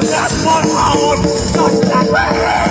That's what I want.